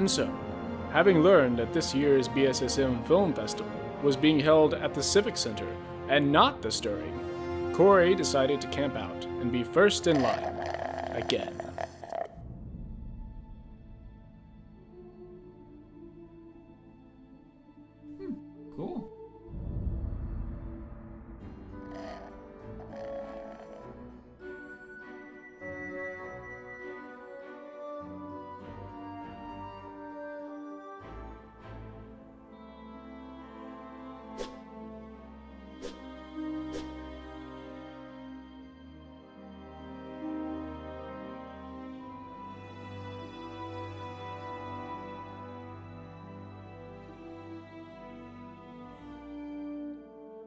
And so, having learned that this year's BSSM Film Festival was being held at the Civic Center and not the Stirring, Cory decided to camp out and be first in line again.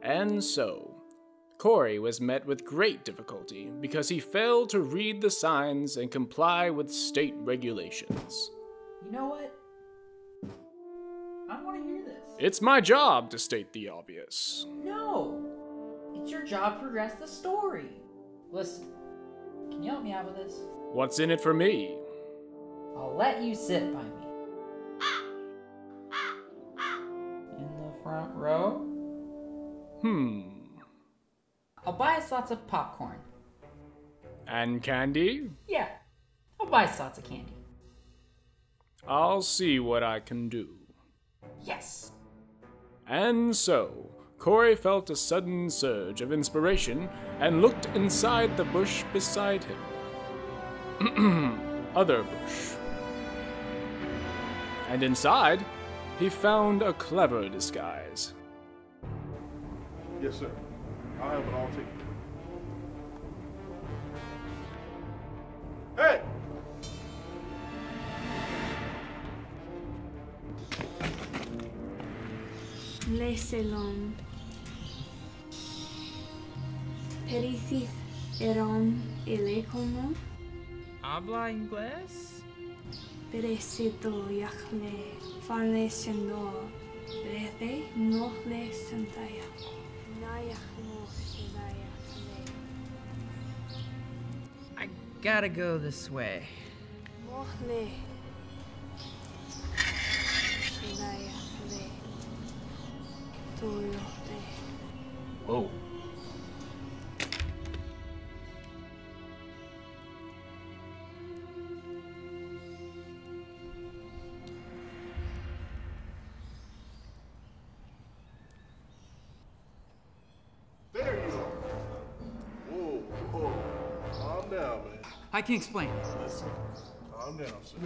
And so, Cory was met with great difficulty because he failed to read the signs and comply with state regulations. You know what? I want to hear this. It's my job to state the obvious. No! It's your job to progress the story. Listen, can you help me out with this? What's in it for me? I'll let you sit by me. In the front row? Hmm. I'll buy us lots of popcorn. And candy? Yeah, I'll buy us lots of candy. I'll see what I can do. Yes! And so, Cory felt a sudden surge of inspiration and looked inside the bush beside him. Other bush. And inside, he found a clever disguise. Yes, sir. I'll have it all taken. Hey! Laissez-l'homme. Pericith eron elekono, ¿Habla inglés? perecito yakle, farle sendo, breve nohle sentaya. Nayakmo sedayakle, I gotta go this way. Whoa. I can explain. Listen. Calm down, sir.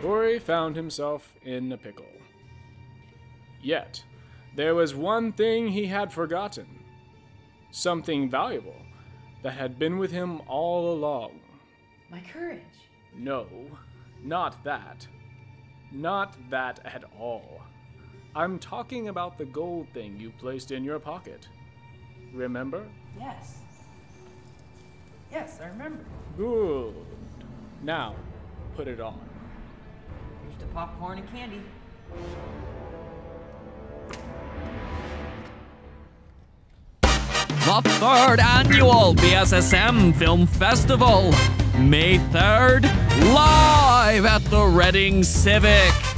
Cory found himself in a pickle. Yet, there was one thing he had forgotten something valuable that had been with him all along. My courage. No, not that. Not that at all. I'm talking about the gold thing you placed in your pocket. Remember? Yes. Yes, I remember. Good. Now, put it on. Here's the popcorn and candy. The third annual BSSM Film Festival, May 3rd, live at the Redding Civic.